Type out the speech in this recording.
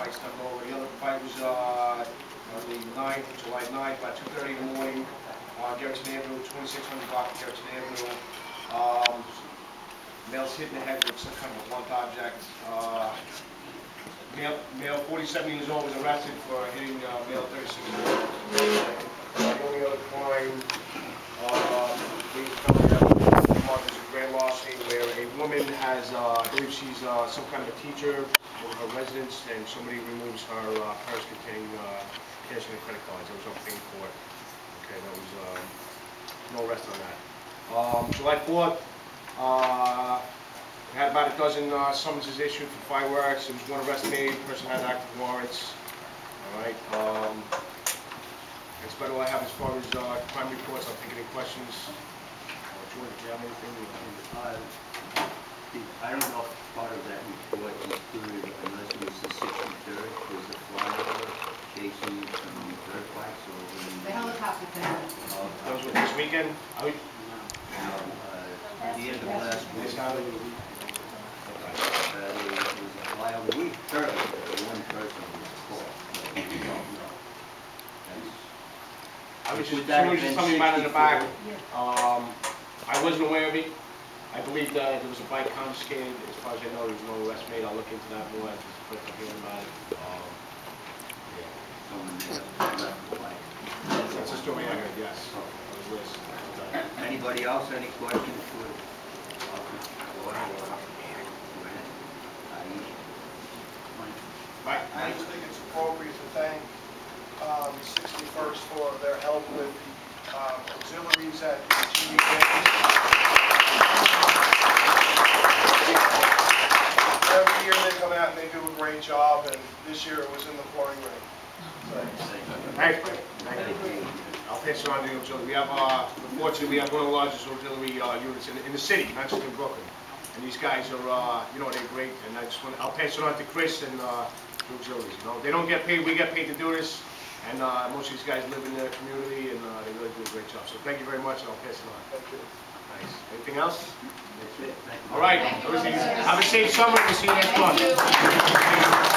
fight snuck over. The other fight was, uh, on the ninth, July 9th, about two thirty in the morning, on Gerritsen Avenue, twenty-six hundred block of Gerritsen Avenue. Um, male's hit in the head with some kind of a blunt object. Uh, Male, male forty-seven years old was arrested for hitting, uh, male thirty-six years old. The only other crime, uh, we found out marked as a grand larceny woman has, uh, I believe she's, uh, some kind of a teacher or her residence, and somebody removes her, uh, purse containing, uh, cash and credit cards, that was up in court. Okay, that was, um, no arrest on that. Um, July fourth, uh, we had about a dozen, uh, summonses issued for fireworks, there was one arrest made, person had active warrants. All right, um, that's about all I have as far as, uh, crime reports, I'll take any questions. George, do you have anything? Uh, I don't know if part of that report included, unless it was the sixty-third, was the flyover chasing from the third fight, so when... The helicopter thing. Uh, Those were this weekend? I would- uh, At the end of last week, This uh, time? there was a flyover, we heard that one person was caught. but we don't know. That's- I was just, Would that someone was have just been telling me about it in the back. 64? Um, I wasn't aware of it. I believe that there was a bike confiscated, as far as I know, there was no arrest made, I'll look into that more, just quick to hear about it. Um, yeah. Someone there left the fight. That's the story I heard, yes. That was Liz. Anybody else, any questions for? Go ahead. Go ahead. Aye. Right. I just think it's appropriate to thank um, 61st for their help with the um, auxiliaries at the TV they and they do a great job, and this year it was in the pouring rain. Thank you. Thank you. I'll pass it on to the auxiliary. We have, uh, unfortunately, we have one of the largest auxiliary uh, units in, in the city, not just in Brooklyn. And these guys are, uh, you know, they're great, and I just want, I'll pass it on to Chris and, uh, the auxiliaries, you know. They don't get paid, we get paid to do this, and, uh, most of these guys live in their community, and, uh, they really do a great job. So thank you very much, and I'll pass it on. Thank you. Nice. Anything else? That's it, thank you. All right, Thank you. have a safe summer, we'll see you next month. You.